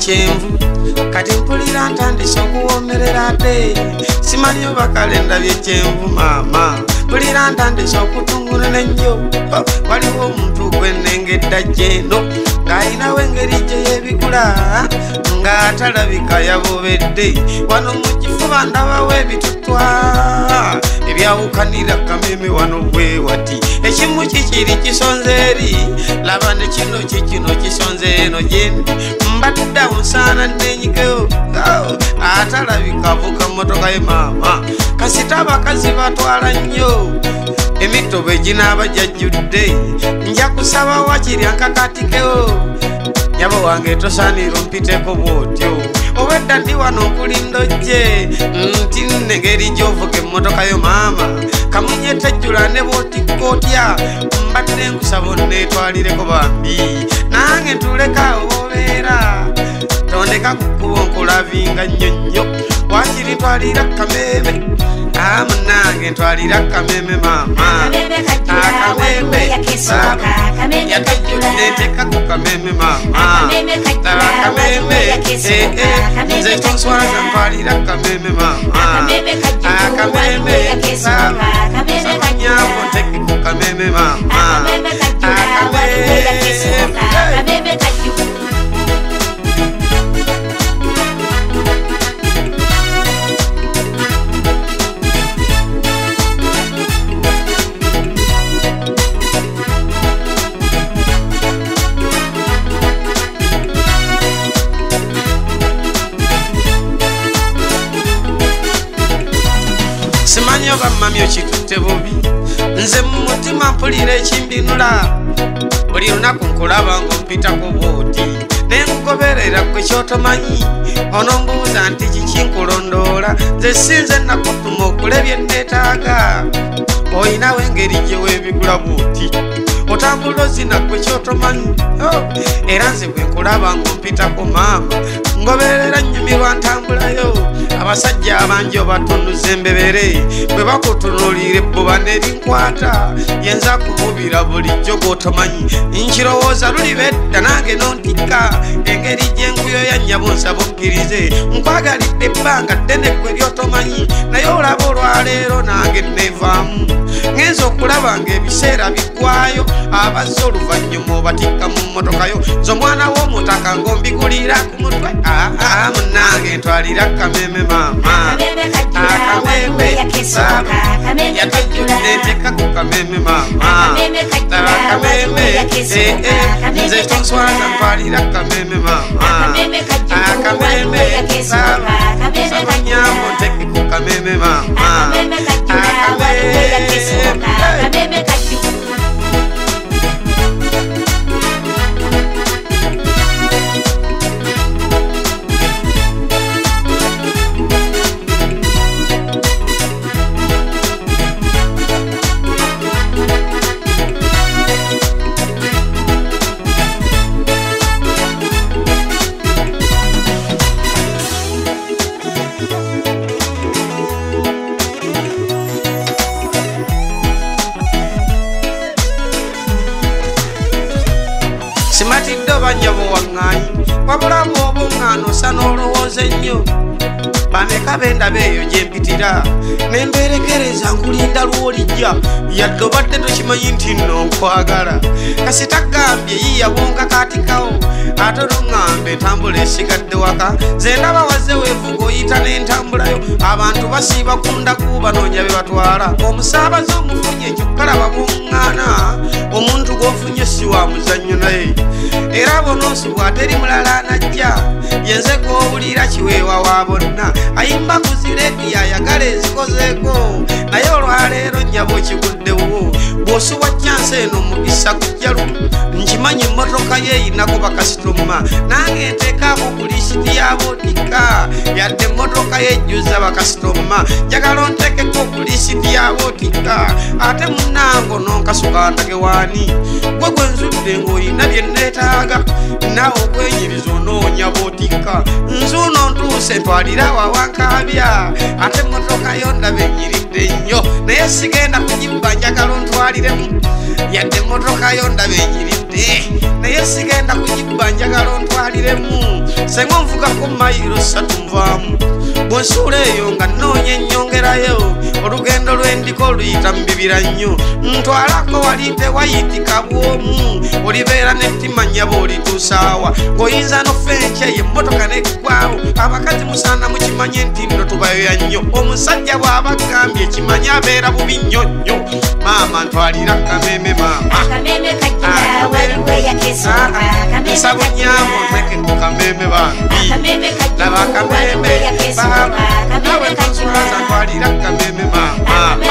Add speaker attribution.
Speaker 1: kyenvu. Kati mpulira ntandise okuwomerera ate. Simanyo bakale ndabye kyenvu maama. Mpulira ntandise okutungula nenyo waliwo omuntu gwenengedda gyeno ng'ayinawo engeri gye yebigula ng'atalabika yabobedde. Wano mu kifuba ndabawo ebitutwa ebyawukanira kameme wano bwe wati ekimu kikiri kisonze eri laba ne kino kikino kisonze eno gyendi mbaddawo nsaana nenyigeo atalabika vuga motoka ye maama. Kasita abakazi batwala nnyo. Emitobo eginaaba gyajjudde nja kusaba wakirya nkakatikewo nyabo wange tosaanira ompiteko bwotyo obwedda ndi wano okulindojje nti negeri gyovuga emmotoka yo maama kamunye tejjula ne bwotikka otya mbadde nkusaba onneetwalireko bambi nange ntulekaawo obeera tondeka kukuba onkulavinga nnyo nnyo wakiri ntwalira kameme amunange ntwalira kameme maama akameme yatejjudeteka ku kameme maama nze tonswaza ntwalira kameme maama akameme sabanyabo teke ku kameme maama mmami okitutte bubi. Nze mu mutima mpulira ekimbinula. Buli lunaku nkulaba ngaompitako bwoti nenkugoberera gwe kyotomanyi. Onombuuza nti kikinkulondoola nze sinze nakutuma okulebya enneetaaga oyinawo engeri gye weebigula bwoti. Otambula ozina gwe kyotomanyi. Era nze gwe nkulaba ngaompitako maama. Ngoberera nnyumirwa ntambulayo abasajja abangi obatunuza embebere bwe bakutunuulira ebbuba nerinkwata yenza kububira bulijjo gwotomanyi. Nkirowooza luliba edda nange nontikka engeri gyenkuyo yannyabunsa bukkirize. Nkwagalidde ebbanga ddene gwe lyotomanyi naye olaba olwaleero nange neevaamu ngenza okulaba ngaebiseera biggwayo abazze oluvannyuma obatikka mu mmotokayo z'omwana w'omutaka ng'ombigulira ku mutwe munange ntwalira kameme maama. Akameme yatejjudeteka ku kameme maama nze tonswaza ntwalira kameme maama akameme wabulamu obuŋŋaano osa n'olowooza ennyo. Bameka bendaba eyo gyempitira nemberekereza nkulinda lwolijja yadde obadde tokimanyi nti nno nkwagala. Kasi tagambye yiya bwonka katikawo ate noŋŋamba entambula esigadde waka. Ze ndaba wazze weevuga oyita n'entambulayo abantu basiiba kundaku banoonya be batwala. Omusaabaze omufunye ekyokalaba buŋŋaana omuntu gw'ofunye si wa muzannyo naye era bonoosibwa teri mulala anajja yenze gw'owulira kiweewa wa bonna. Ayimba ku zirediyo ayagala ezikozeeko. Naye olwaleero nyaba okiguddewo. Bw'osuwa kyansi eno mukisa kujja lumu nkimanyi emmotoka ye eyinako bakasitoma nange nteekaako ku lisiti yabootika yadde emmotoka ye ejjuza bakasitoma njagala ontekeko lisiti yabootika ate munango nonkasukandage waani? Gwe gwe nzudde ng'oyina bye neetaaga nawe okwenyiriza onoonya bootika nzuuno ntuuse ntwalira wawankabya ate emmotoka yo ndaba enyiridde nnyo. Naye sigenda kugibba njagala ontwaliremu yadde emmotoka yo ndaba enyiridde naye sigenda kugibba njagala ontwaliremu. Senga onvugako mayiro satu nvaamu bwensuula eyo nga noonya ennyongerayo olugendo lwendiko luyita mubibira nnyo. Ntwalako wali tewayitika bwomu olibeera nettima nyaba olituusaawa ng'oyinza nofe enkya emmotoka neggwawo abakazi musaana mukimanye nti nno tubayoya nnyo. Omusajja bw'aba gambye kimanye abeera bubi nnyo nnyo. Maama ntwalira kameme maama
Speaker 2: akameme kajjira waliwo yakesooka
Speaker 1: nsabo nyamo ntweke ku kameme bambi
Speaker 2: akameme
Speaker 1: laba
Speaker 2: kajjira
Speaker 1: kameme
Speaker 2: waliwo yakesooka
Speaker 1: nawe
Speaker 2: akameme
Speaker 1: tusulaza
Speaker 2: kajjira
Speaker 1: twalira kameme maama